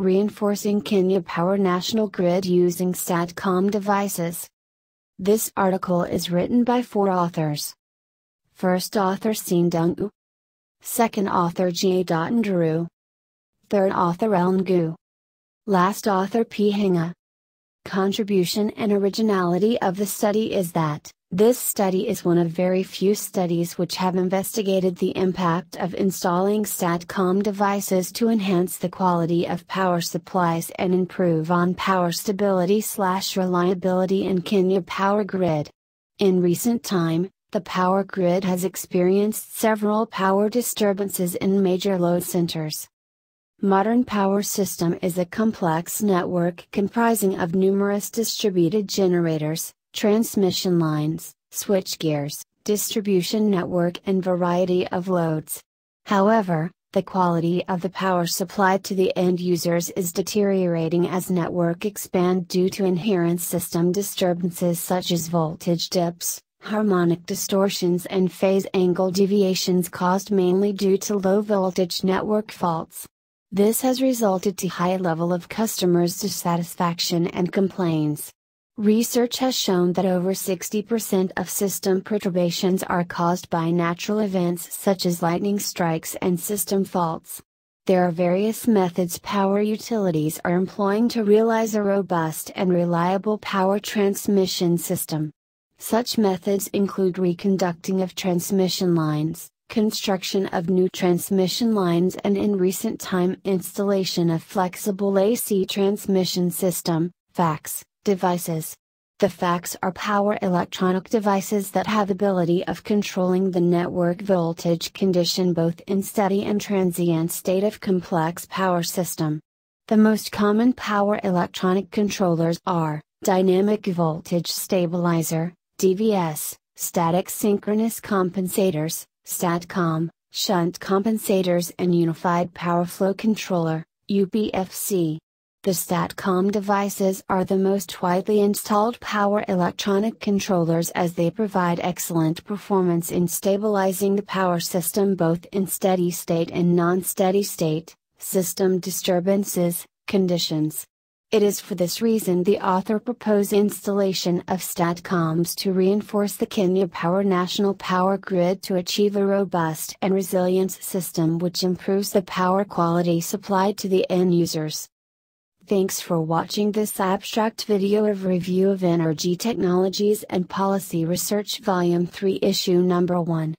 Reinforcing Kenya Power National Grid Using STATCOM Devices. This article is written by four authors. First author Sindungu. Second author G. Nduru. Third author Elngu. Last author P. Hinga. Contribution and originality of the study is that, this study is one of very few studies which have investigated the impact of installing STATCOM devices to enhance the quality of power supplies and improve on power stability slash reliability in Kenya power grid. In recent time, the power grid has experienced several power disturbances in major load centers. Modern power system is a complex network comprising of numerous distributed generators, transmission lines, switchgears, distribution network and variety of loads. However, the quality of the power supplied to the end users is deteriorating as network expand due to inherent system disturbances such as voltage dips, harmonic distortions and phase angle deviations caused mainly due to low voltage network faults. This has resulted to high level of customers dissatisfaction and complaints. Research has shown that over 60% of system perturbations are caused by natural events such as lightning strikes and system faults. There are various methods power utilities are employing to realize a robust and reliable power transmission system. Such methods include reconducting of transmission lines, construction of new transmission lines and in recent time installation of flexible AC transmission system, FACTS, devices. The FACTS are power electronic devices that have ability of controlling the network voltage condition both in steady and transient state of complex power system. The most common power electronic controllers are dynamic voltage stabilizer, DVS, static synchronous compensators, STATCOM, shunt compensators and unified power flow controller, UPFC. The STATCOM devices are the most widely installed power electronic controllers as they provide excellent performance in stabilizing the power system both in steady state and non-steady state, system disturbances, conditions. It is for this reason the author proposed installation of STATCOMs to reinforce the Kenya Power National Power Grid to achieve a robust and resilient system which improves the power quality supplied to the end users. Thanks for watching this abstract video of Review of Energy Technologies and Policy Research Volume 3 Issue Number 1.